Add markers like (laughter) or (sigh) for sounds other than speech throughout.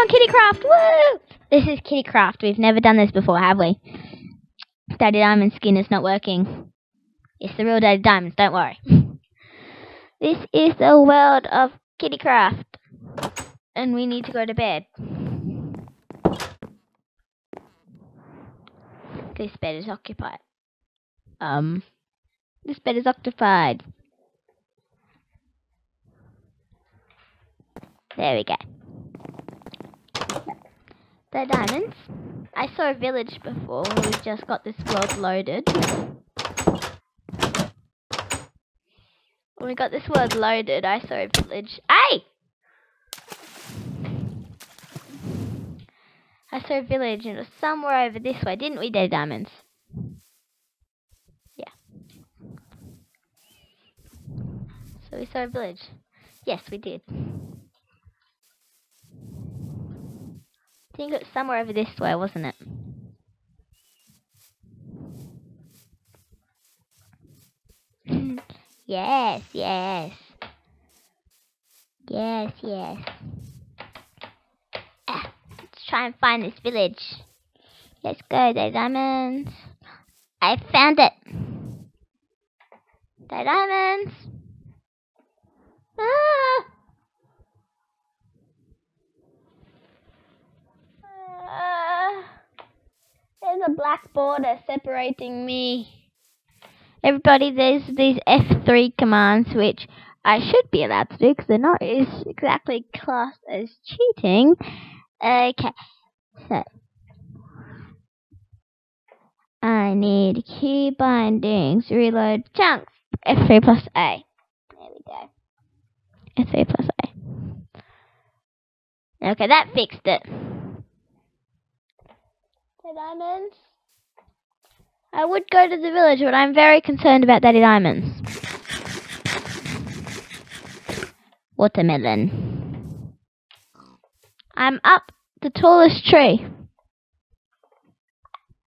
on Kittycraft. Woo! This is Kittycraft. We've never done this before, have we? Daddy Diamond skin is not working. It's the real Daddy Diamonds, don't worry. (laughs) This is the world of Kittycraft. And we need to go to bed. This bed is occupied. Um, this bed is occupied. There we go. Daddy Diamonds. I saw a village before we just got this world loaded. When we got this world loaded, I saw a village. Hey! I saw a village and it was somewhere over this way, didn't we, Daddy Diamonds? Yeah. So we saw a village. Yes, we did. Think it was somewhere over this way, wasn't it? (laughs) yes, yes. Yes, yes. Ah, let's try and find this village. Let's go, Daddy Diamonds. I found it. Daddy Diamonds. Ah! There's a black border separating me. Everybody, there's these F3 commands which I should be allowed to do because they're not as exactly classed as cheating. Okay, so I need key bindings, reload chunks, F3 plus A. There we go. F3 plus A. Okay, that fixed it. Diamonds. I would go to the village, but I'm very concerned about Daddy Diamonds. Watermelon. I'm up the tallest tree.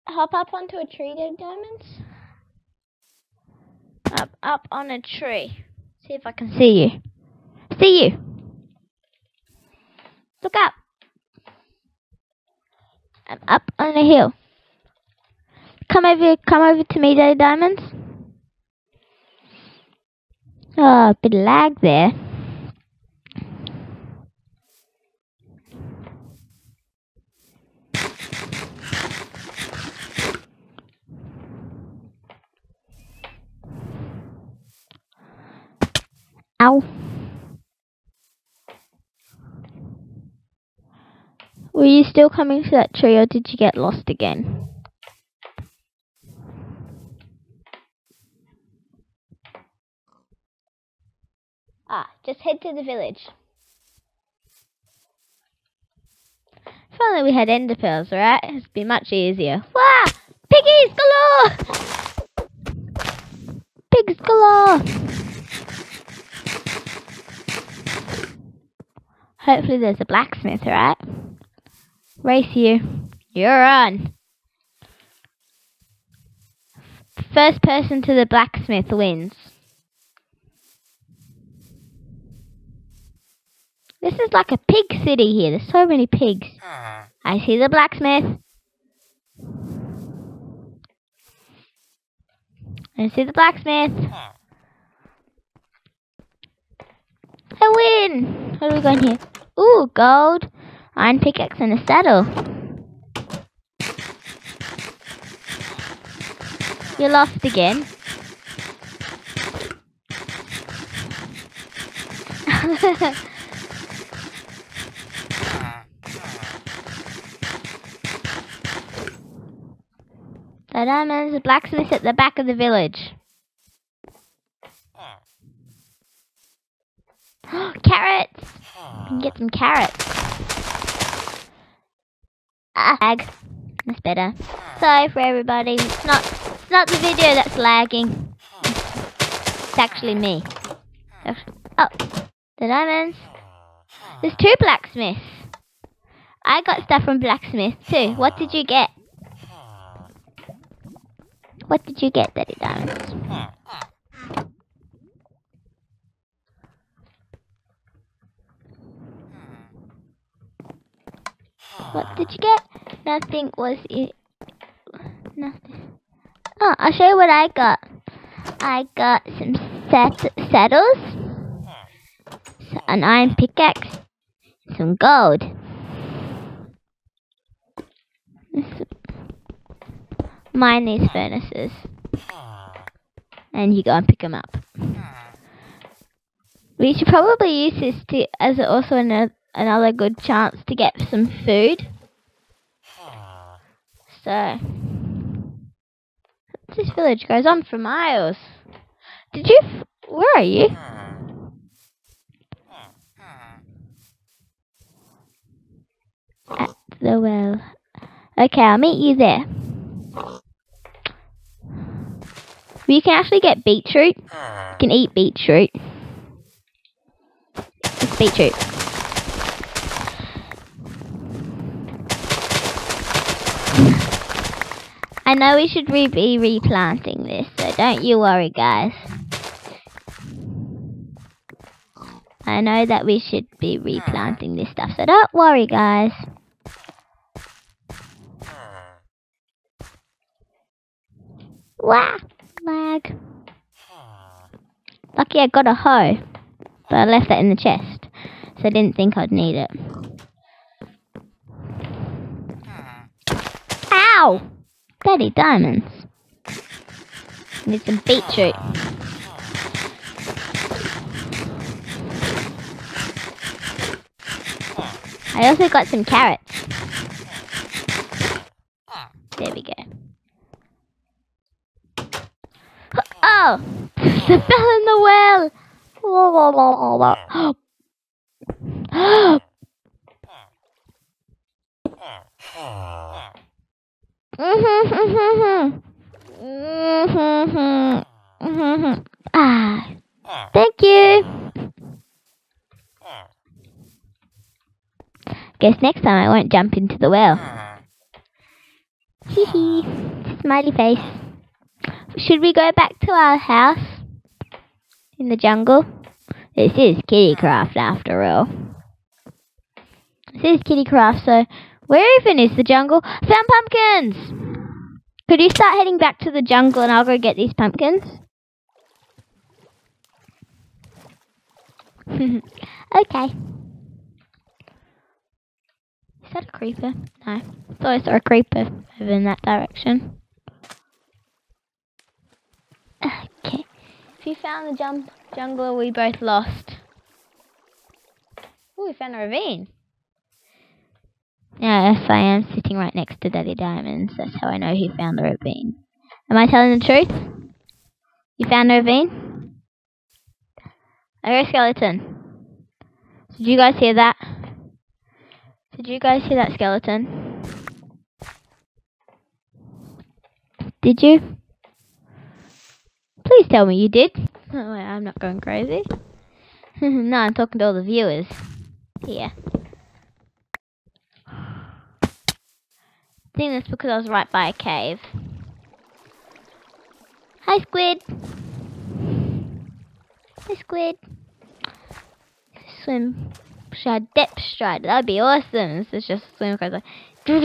Hop up onto a tree, Daddy Diamonds. Up, up on a tree. See if I can see you. See you. Look up. I'm up on a hill. Come over, come over to me, Daddy Diamonds. Oh, a bit of lag there. Ow. Were you still coming to that tree or did you get lost again? Ah, just head to the village. Finally, we had ender pearls, right? It'd be much easier. Wow! Piggies galore! Pigs galore! Hopefully there's a blacksmith, right? Race you. You're on. First person to the blacksmith wins. This is like a pig city here. There's so many pigs. Ah. I see the blacksmith. I see the blacksmith. Ah. I win! What are we going here? Ooh, gold. Iron pickaxe and a saddle. You're lost again. (laughs) Daddy Diamonds, the blacksmith at the back of the village. (gasps) carrots! You can get some carrots. Lag. That's better. Sorry for everybody. It's not. It's not the video that's lagging. It's actually me. Oh, Daddy Diamonds. There's two blacksmiths. I got stuff from blacksmith too. What did you get? What did you get, Daddy Diamonds? What did you get? Nothing was it. Nothing. Oh, I'll show you what I got. I got some set saddles, an iron pickaxe, some gold. Mine these furnaces. And you go and pick them up. We should probably use this to as also an, another good chance to get some food. So, this village goes on for miles. Did you? Where are you? At the well. Okay, I'll meet you there. You can actually get beetroot. You can eat beetroot. It's beetroot. I know we should re be replanting this, so don't you worry, guys. I know that we should be replanting this stuff, so don't worry, guys. Wow, lag. Lucky I got a hoe, but I left that in the chest, so I didn't think I'd need it. Ow! Daddy diamonds. Need some beetroot. I also got some carrots. There we go. Oh! (laughs) the fell in the well! (gasps) (gasps) (gasps) ah, thank you. Guess next time I won't jump into the well. Hee hee. Smiley face. Should we go back to our house in the jungle? This is Kittycraft after all. This is Kittycraft, so where even is the jungle? Found pumpkins! Could you start heading back to the jungle and I'll go get these pumpkins? (laughs) okay. Is that a creeper? No. I thought I saw a creeper over in that direction. Okay. If you found the jungle, we both lost. Oh, we found a ravine. Yes, I am sitting right next to Daddy Diamonds. That's how I know he found the ravine. Am I telling the truth? You found the ravine? Okay, skeleton. Did you guys hear that? Did you guys hear that skeleton? Did you? Please tell me you did. Oh, (laughs) wait, I'm not going crazy. (laughs) no, I'm talking to all the viewers. Here. Think that's because I was right by a cave. Hi, Squid. Hi, Squid. Swim. Should depth stride. That'd be awesome. It's just swim across like. There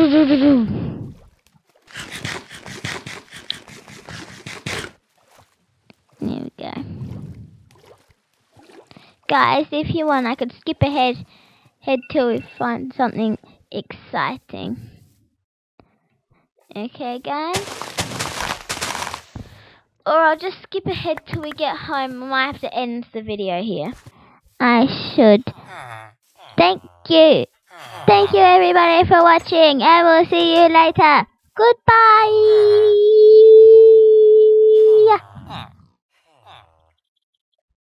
we go. Guys, if you want, I could skip ahead head till we find something exciting. Okay, guys? Or I'll just skip ahead till we get home. I might have to end the video here. I should. Thank you. Thank you, everybody, for watching. And we'll see you later. Goodbye.